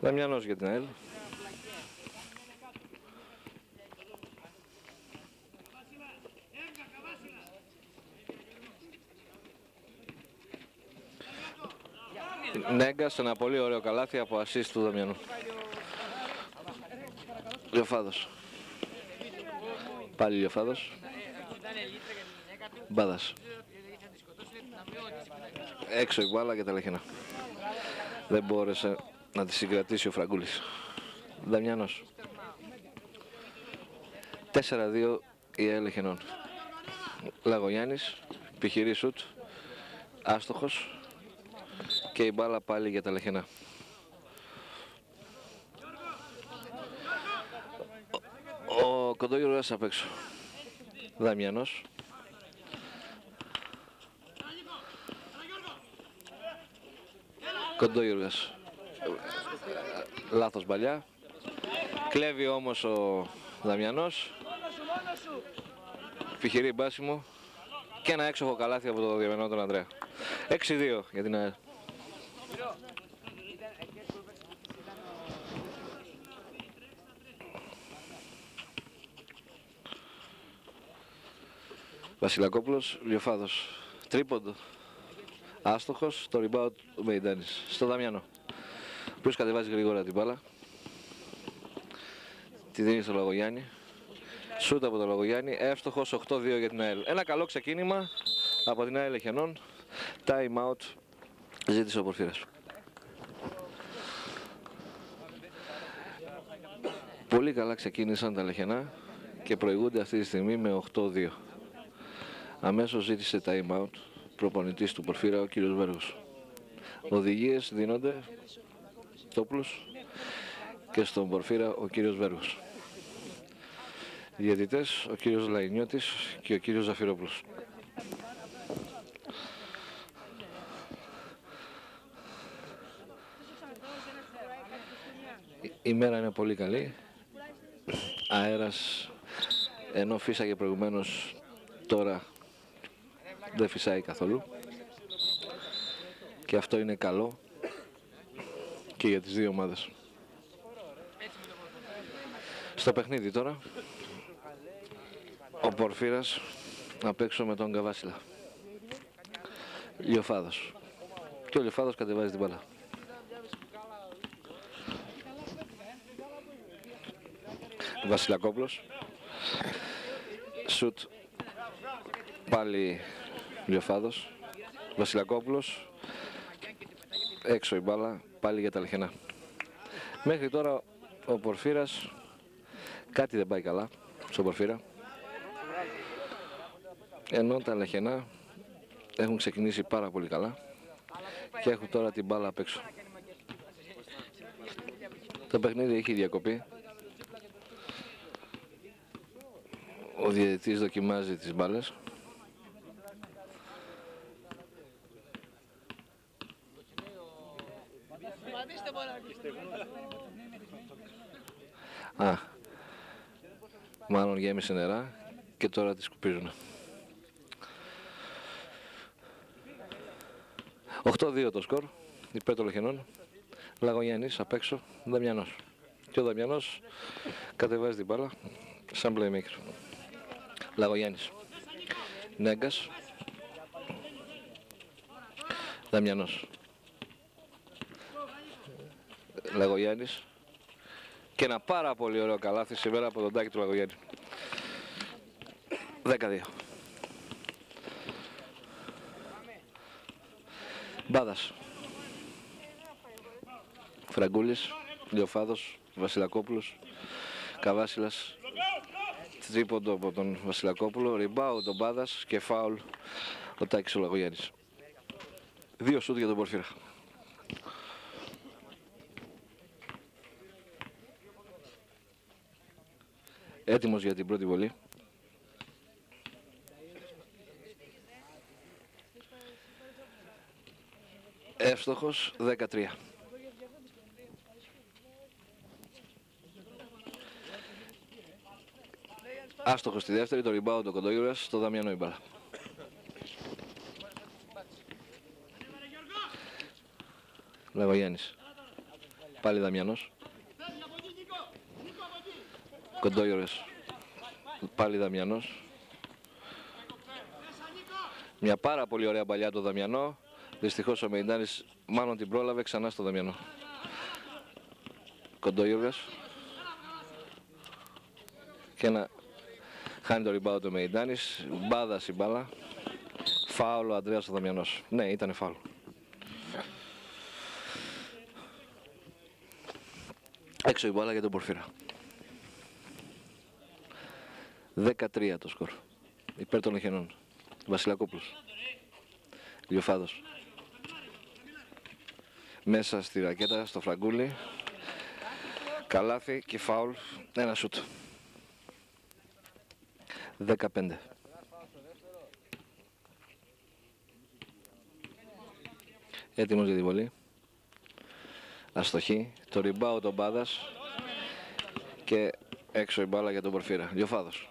Δαμιανός για την ΑΕΛ. Νέγκα σε ένα πολύ ωραίο καλάθι από ασίστ του Δαμιανού. Λιοφάδος. Πάλι Λιοφάδος. Μπάδας. Έξω η μπάλα και τα λεχενά. Δεν μπόρεσε να τη συγκρατήσει ο Φραγκούλης. Δαμιανός. 4-2 η Ελεχενών. Λαγογιάννης, επιχειρεί σουτ, άστοχος και η μπάλα πάλι για τα λεχενά. Ο, ο Κοντόγιουργας απ' έξω. Δαμιανός. Κοντόγιουργας. Λάθος μπαλιά. Κλέβει όμως ο Δαμιανός. Επιχειρεί μπάσιμο. Και ένα έξοχο καλάθι από το διαμενό τον Ανδρέα. 6-2 για την ΑΕΛ. Βασιλακόπουλος, Λιοφάδος. Τρίποντο. Άστοχος, το rebound του Μεϊντάνης. Στο Δαμιανό. Ο οποίος κατεβάζει γρήγορα την μπάλα; Τη δίνει στο Λογογιάννη. Σούτ από τον Λογογιάννη. Εύστοχος 8-2 για την ΑΕΛ. Ένα καλό ξεκίνημα από την ΑΕΛ Εχενών. Time out ζήτησε ο Πορφύρας. Πολύ καλά ξεκίνησαν τα Λεχενά και προηγούνται αυτή τη στιγμή με 8-2. Αμέσως ζήτησε time out προπονητής του Πορφύρα ο κύριος Βέργος. Οδηγίες δίνονται Τόπλους και στον Πορφύρα ο κύριος Βέργος. Διαιτητές ο κύριος Λαϊνιώτης και ο κύριος Ζαφυρόπουλος. Η μέρα είναι πολύ καλή. Αέρας ενώ φύσαγε προηγουμένως τώρα δεν φυσάει καθόλου. Και αυτό είναι καλό και για τις δύο ομάδες. Στο παιχνίδι τώρα, ο Πορφύρας απ' έξω με τον Καβάσιλα. Λιοφάδος. Και ο Λιοφάδος κατεβάζει την μπάλα. Βασιλακόπουλος. Σουτ. Πάλι Λιοφάδος. Βασιλακόπουλος. Έξω η μπάλα. Πάλι για τα λεχενά. Μέχρι τώρα ο Πορφύρας κάτι δεν πάει καλά στον Πορφύρα. Ενώ τα λεχενά έχουν ξεκινήσει πάρα πολύ καλά και έχουν τώρα την μπάλα απ' έξω. Το παιχνίδι έχει διακοπεί. Ο διαιτητής δοκιμάζει τις μπάλες. Μάλλον γέμισε νερά και τώρα τη σκουπίζουν. 8-2 το σκορ, υπέρ των Λοχενών. Λαγωνιανής απ' έξω, Δαμιανός. Και ο Δαμιανός κατεβάζει την μπάλα σαν playmaker. Λαγωνιάννης. Νέγκας. Δαμιανός. Λαγογιάννης. Και ένα πάρα πολύ ωραίο καλάθι σήμερα από τον τάκι του Λαγογιάννη. 12. Μπάδας. Φραγκούλης, Λιοφάδος, Βασιλακόπουλος, Καβάσιλας, τρίποντο από τον Βασιλακόπουλο, ριμπάου τον Μπάδας και φάουλ ο Τάκης ο Λαγογιάννης. Δύο σούτ για τον Πορφύρα. Έτοιμος για την πρώτη βολή. Εύστοχος 13. Άστοχος στη δεύτερη, το rebound το κοντόγιουρας στο Δαμιανό η μπάλα. Λαγογιάννης. Πάλι Δαμιανός. Κοντόγιορες. Πάλι Δαμιανός. Μια πάρα πολύ ωραία παλιά το Δαμιανό. Δυστυχώς ο Μεϊντάνης μάλλον την πρόλαβε ξανά στο Δαμιανό. Κοντόγιοργας. Και ένα χάνει το ριμπάου το Μεϊντάνης. Μπάδα η μπάλα. Φάουλο ο Ανδρέας ο Δαμιανός. Ναι, ήταν φάουλο. Έξω η μπάλα για τον Πορφύρα. 13 το σκορ. Υπέρ των Εχενών. Βασιλακόπουλος. Λιοφάδος. Μέσα στη ρακέτα, στο φραγκούλι. Καλάθι και φάουλ. Ένα σούτ. 15. Έτοιμος για την βολή. Αστοχή. Το ριμπάου τον Πάδας. Και έξω η μπάλα για τον Πορφύρα. Λιοφάδος.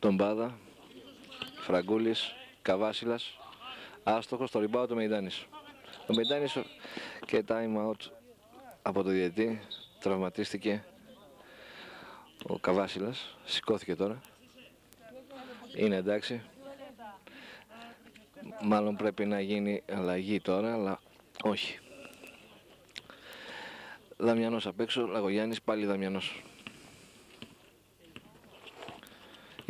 Τον Πάδα. Φραγκούλης. Καβάσιλας. Άστοχος. Το ριμπάου του Μεϊντάνης. Ο Μεϊντάνης και time out από το διετή. Τραυματίστηκε ο Καβάσιλας. Σηκώθηκε τώρα. Είναι εντάξει. Μάλλον πρέπει να γίνει αλλαγή τώρα, αλλά όχι. Δαμιανός απ' έξω, Λαγογιάννης, πάλι Δαμιανός.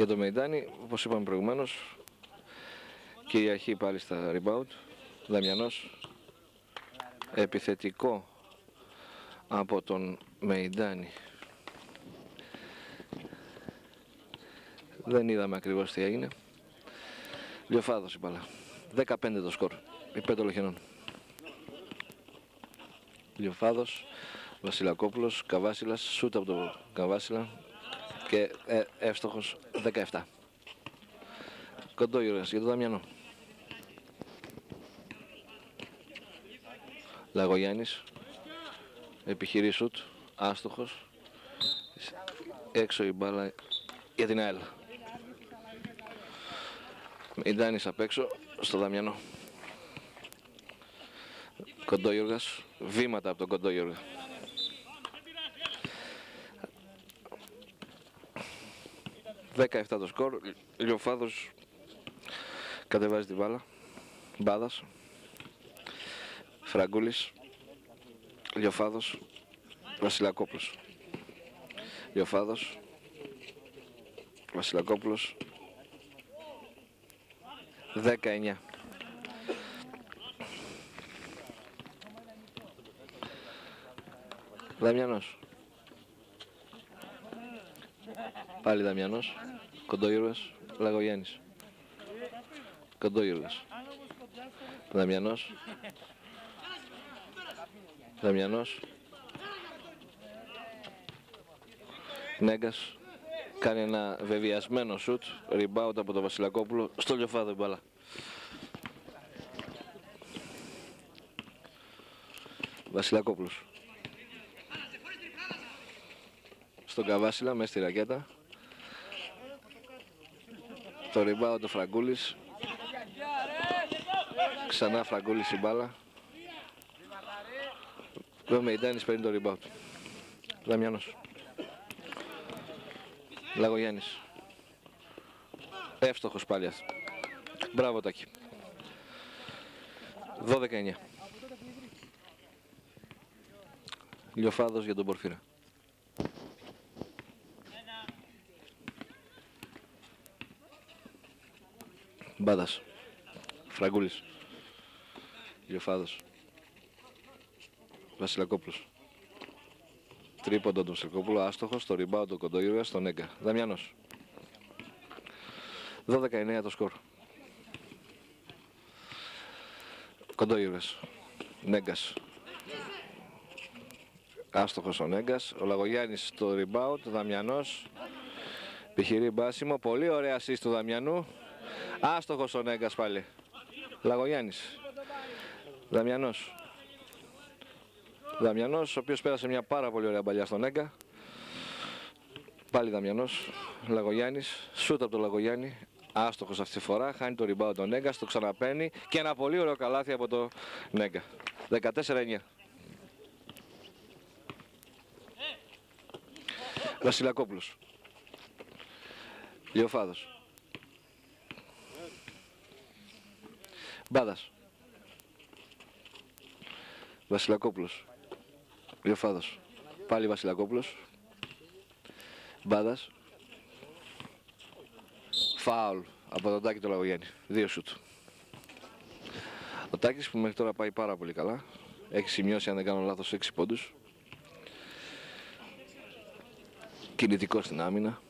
Για το Μεϊντάνι, όπως είπαμε προηγουμένως, κυριαρχεί πάλι στα rebound. Δαμιανός, επιθετικό από τον Μεϊντάνι. Δεν είδαμε ακριβώς τι έγινε. Λιοφάδος η μπάλα. 15 το σκορ. Υπέρ των Λοχενών. Λιοφάδος, Βασιλακόπουλος, Καβάσιλας, σούτ από τον Καβάσιλα και ε, εύστοχος 17. Κοντό για τον Δαμιανό. Λαγογιάννης. επιχειρήσου σουτ. Άστοχος. Έξω η μπάλα για την ΑΕΛ. Ιντάνης απ' έξω στο Δαμιανό. Κοντό Γιώργας. Βήματα από τον Κοντό Γιώργα. 17 το σκορ, Λιοφάδος κατεβάζει την μπάλα, Μπάδας, Φραγκούλης, Λιοφάδος, Βασιλακόπουλος. Λιοφάδος, Βασιλακόπουλος, 19. Δαμιανός. Πάλι Δαμιανός. Κοντόγιουργας. Λαγογιάννης. Κοντόγιουργας. Δαμιανός. Δαμιανός. Νέγκας. Κάνει ένα βεβαιασμένο σουτ, rebound από τον Βασιλακόπουλο, στο λιοφάδο μπάλα. Βασιλακόπουλος. Στον Καβάσιλα, μέσα στη ρακέτα. Το rebound το Φραγκούλης. Ξανά Φραγκούλης η μπάλα. Ο Μεϊντάνης παίρνει το rebound. Δαμιάνος. Λαγογιάννης. Εύστοχος πάλι Μπράβο Τάκη. 12-9. Λιοφάδος για τον Πορφύρα. Μπάδας. Φραγκούλης. Λιοφάδος. Βασιλακόπουλος. Τρίποντο του Σερκόπουλου, άστοχος στο ριμπάου του Κοντόγιουργα στον Έγκα. Δαμιανό. 12-9 το σκορ. Κοντόγιουργα. Νέγκας. Άστοχος ο Νέγκας. Ο Λαγογιάννης στο rebound. Δαμιανό. Επιχειρεί μπάσιμο. Πολύ ωραία assist του Δαμιανού. Άστοχος ο Νέγκας πάλι. Λαγογιάννης. Δαμιανός. Δαμιανός, ο οποίος πέρασε μια πάρα πολύ ωραία παλιά στον Έγκα. Πάλι Δαμιανός, Λαγογιάννης, σούτ από τον Λαγογιάννη, Άστοχος αυτή τη φορά, χάνει το rebound τον Νέγκας, το ξαναπαίνει και ένα πολύ ωραίο καλάθι από το Νέγκα. 14-9. Βασιλακόπουλος. Λιοφάδος. Μπάδας. Βασιλακόπουλος. Λιοφάδος. Πάλι Βασιλακόπουλος. Μπάδας. Φάουλ από τον Τάκη το Λαγογέννη. Δύο σουτ. Ο Τάκης που μέχρι τώρα πάει πάρα πολύ καλά. Έχει σημειώσει αν δεν κάνω λάθος 6 πόντους. Κινητικό στην άμυνα.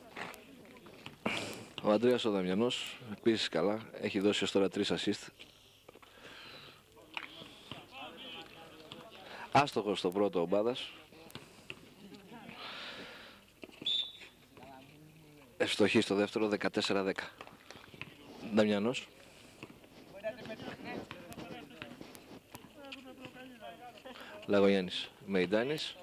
Ο Αντρέας ο Δαμιανός επίσης καλά. Έχει δώσει ως τώρα 3 assist. Άστοχος στο πρώτο ο Μπάδας. Ευστοχή στο δεύτερο 14-10. Δαμιανός. Λαγογιάννης. Μεϊντάνης.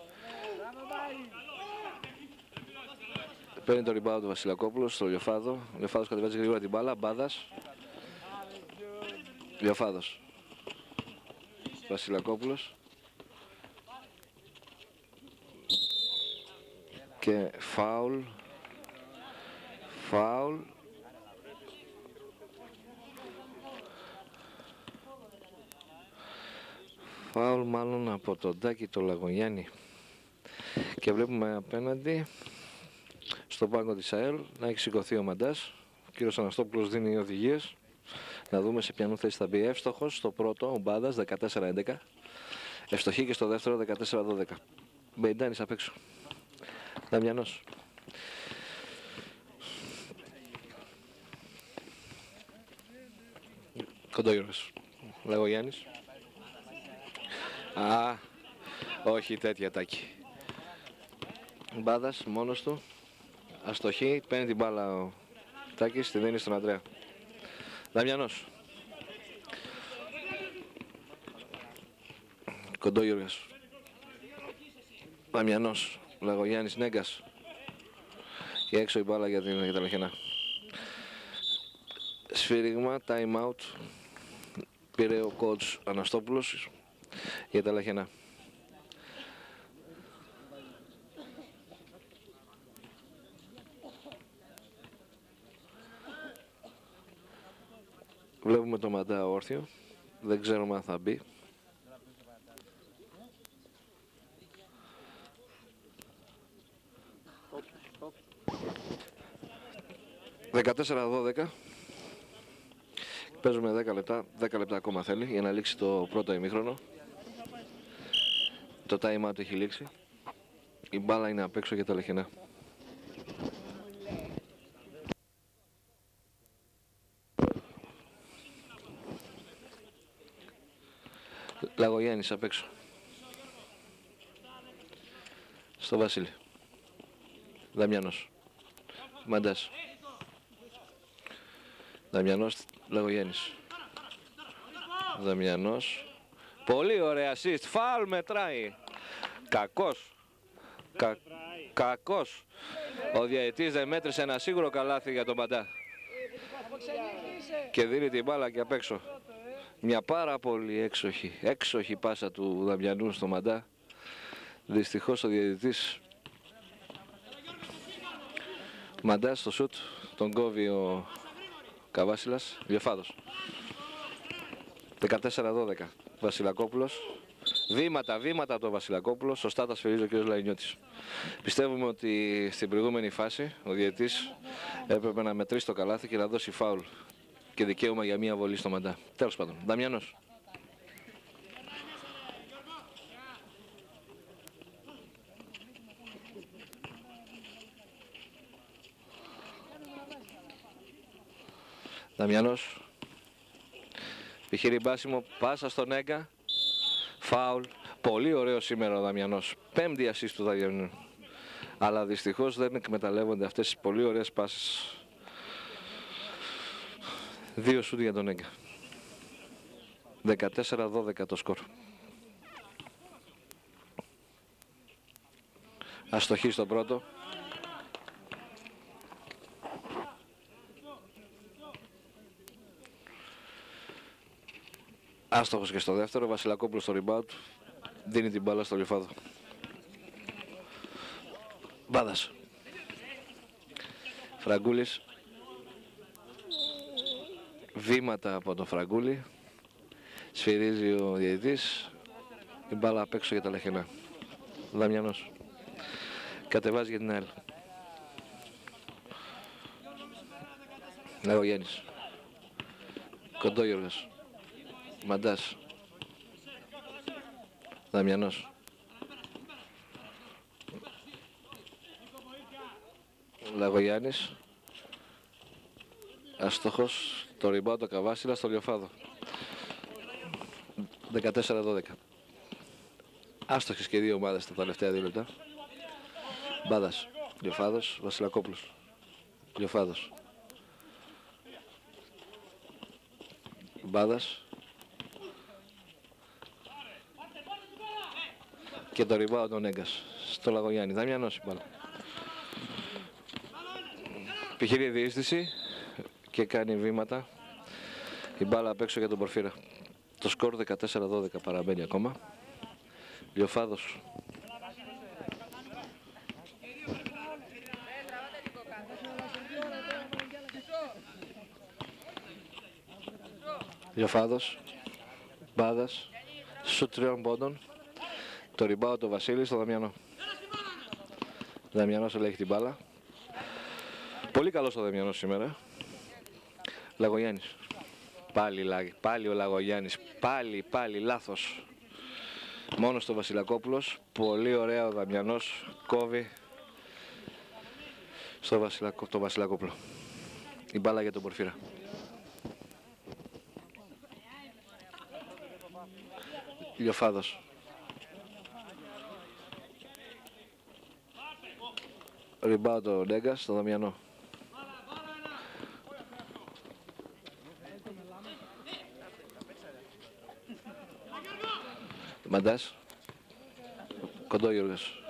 Παίρνει το rebound του Βασιλακόπουλος στο Λιοφάδο. Ο Λιοφάδος κατεβάζει γρήγορα την μπάλα. Μπάδας. Λιοφάδος. Βασιλακόπουλος. Και φάουλ. Φάουλ. Φάουλ μάλλον από τον Τάκη το Λαγωνιάννη. Και βλέπουμε απέναντι στο πάγκο της ΑΕΛ να έχει σηκωθεί ο Μαντάς. Ο κύριος Αναστόπουλος δίνει οδηγίες. Να δούμε σε ποιανού θέση θα μπει εύστοχος. Στο πρώτο ο Μπάδας 14-11. Ευστοχή και στο δεύτερο 14-12. Μπεϊντάνης απ' έξω. Δαμιανός. Κοντόγιορος. Λέγω Γιάννης. Α, όχι τέτοια τάκη. Μπάδας μόνος του. Αστοχή, παίρνει την μπάλα ο Τάκης, τη δίνει στον Αντρέα. Δαμιανός. Κοντόγιοργας. Δαμιανός. Λαγογιάννης Νέγκας. Και έξω η μπάλα για, την, για τα λαχενά. Σφύριγμα, time out. Πήρε ο coach Αναστόπουλος για τα λαχενά. Βλέπουμε το Μαντά όρθιο. Δεν ξέρουμε αν θα μπει. Δεκατέσσερα δώδεκα. Παίζουμε 10 λεπτά. 10 λεπτά ακόμα θέλει για να λήξει το πρώτο ημίχρονο. Το time out έχει λήξει. Η μπάλα είναι απ' έξω για τα λεχενά. Λαγογιάννης απ' έξω. Στο Βασίλη. Δαμιανός. Μαντάς. Δαμιανός, Λαγογιάννης. Δαμιανός. Πολύ ωραία assist. Φάουλ μετράει. Κακός. Κα... Κακός. Ο διαετής δεν μέτρησε ένα σίγουρο καλάθι για τον Μαντά. Και δίνει την μπάλα και απ' έξω. Μια πάρα πολύ έξοχη, έξοχη πάσα του Δαμιανού στο Μαντά. Δυστυχώς ο διαιτητής Μαντάς στο σουτ, τον κόβει ο Καβάσιλας, Βιοφάδος. 14-12, Βασιλακόπουλος. Βήματα, βήματα από τον Βασιλακόπουλο, σωστά τα σφυρίζει ο κ. Λαϊνιώτης. Πιστεύουμε ότι στην προηγούμενη φάση ο διαιτής έπρεπε να μετρήσει το καλάθι και να δώσει φάουλ και δικαίωμα για μία βολή στο Μαντά. Τέλος πάντων, Δαμιανός. Δαμιανός. Επιχειρεί μπάσιμο, πάσα στον Έγκα. Φάουλ. Πολύ ωραίο σήμερα ο Δαμιανός. Πέμπτη ασίστ του Δαμιανού. Αλλά δυστυχώς δεν εκμεταλλεύονται αυτές τις πολύ ωραίες πάσες. Δύο σούτ για τον Έγκα. 14-12 το σκορ. Αστοχή στο πρώτο. Άστοχος και στο δεύτερο, Βασιλακόπουλος στο rebound, δίνει την μπάλα στο Λιφάδο. Μπάδας. Φραγκούλης. Βήματα από τον Φραγκούλη. Σφυρίζει ο διαιτητής. Η μπάλα απ' έξω για τα λαχενά. Δαμιανός. Κατεβάζει για την ΑΕΛ. Λαγογέννης. Κοντόγιοργος. Μαντάς. Δαμιανός. Λαγογιάννης. Αστοχός. Το ριμπάο το Καβάσιλα στο Λιοφάδο. 14-12. Άστοχες και δύο ομάδες τα τελευταία δύο λεπτά. Μπάδας. Λιοφάδος. Βασιλακόπουλος. Λιοφάδος. Μπάδας. Και το ριμπάο τον Έγκας. Στο Λαγογιάννη. Δαμιανός η μπάλα. Επιχειρεί διείστηση και κάνει βήματα. Η μπάλα απ' έξω για τον Πορφύρα. Το σκορ 14-12 παραμένει ακόμα. Λιοφάδος. Λιοφάδος. Μπάδας. Σου τριών πόντων. Το ριμπάω το Βασίλη στο Δαμιανό. Δαμιανός ελέγχει την μπάλα. Πολύ καλός ο Δαμιανός σήμερα. Λαγογιάννης. Πάλι, Λα- πάλι ο Λαγογιάννης. Πάλι, πάλι λάθος. Μόνος στο Βασιλακόπουλος. Πολύ ωραία ο Δαμιανός. Κόβει στο Βασιλακό, το Βασιλακόπουλο. Η μπάλα για τον Πορφύρα. Λιοφάδος. Ριμπάω το Ντέγκας στο Δαμιανό. Μαντάς. Κοντόγιοργος.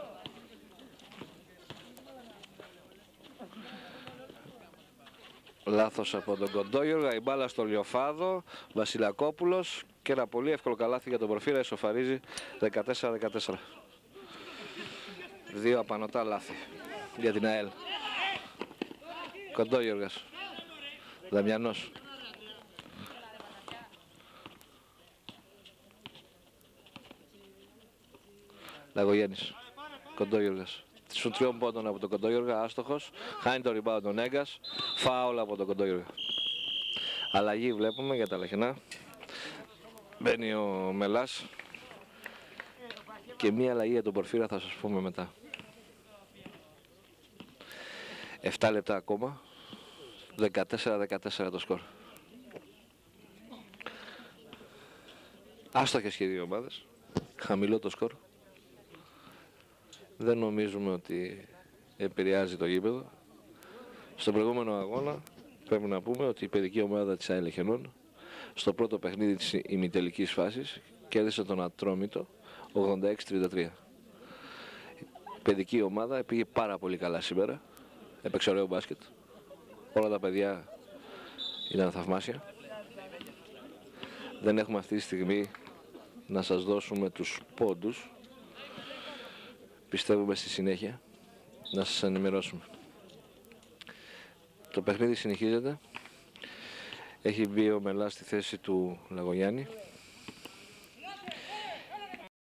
Λάθος από τον Κοντόγιοργα, η μπάλα στο Λιοφάδο, Βασιλακόπουλος και ένα πολύ εύκολο καλάθι για τον Προφύρα, ισοφαρίζει 14-14. Δύο απανοτά λάθη για την ΑΕΛ. Κοντόγιοργας. Δαμιανός. Λαγογέννης. Κοντόγιοργας. Σου τριών πόντων από τον Κοντόγιοργα, άστοχος. Χάνει το rebound τον Έγκας. Φάουλ από τον Κοντόγιοργα. Αλλαγή βλέπουμε για τα λαχινά. Μπαίνει ο Μελάς. Και μία αλλαγή για τον Πορφύρα θα σας πούμε μετά. 7 λεπτά ακόμα. 14-14 το σκορ. Άστοχες και οι δύο ομάδες. Χαμηλό το σκορ. Δεν νομίζουμε ότι επηρεάζει το γήπεδο. Στον προηγούμενο αγώνα πρέπει να πούμε ότι η παιδική ομάδα της ΑΕΛ Εχενών στο πρώτο παιχνίδι της ημιτελικής φάσης κέρδισε τον Ατρόμητο 86-33. Η παιδική ομάδα πήγε πάρα πολύ καλά σήμερα. Έπαιξε ωραίο μπάσκετ. Όλα τα παιδιά ήταν θαυμάσια. Δεν έχουμε αυτή τη στιγμή να σας δώσουμε τους πόντους. Πιστεύουμε στη συνέχεια να σας ενημερώσουμε. Το παιχνίδι συνεχίζεται. Έχει μπει ο Μελάς στη θέση του Λαγογιάννη.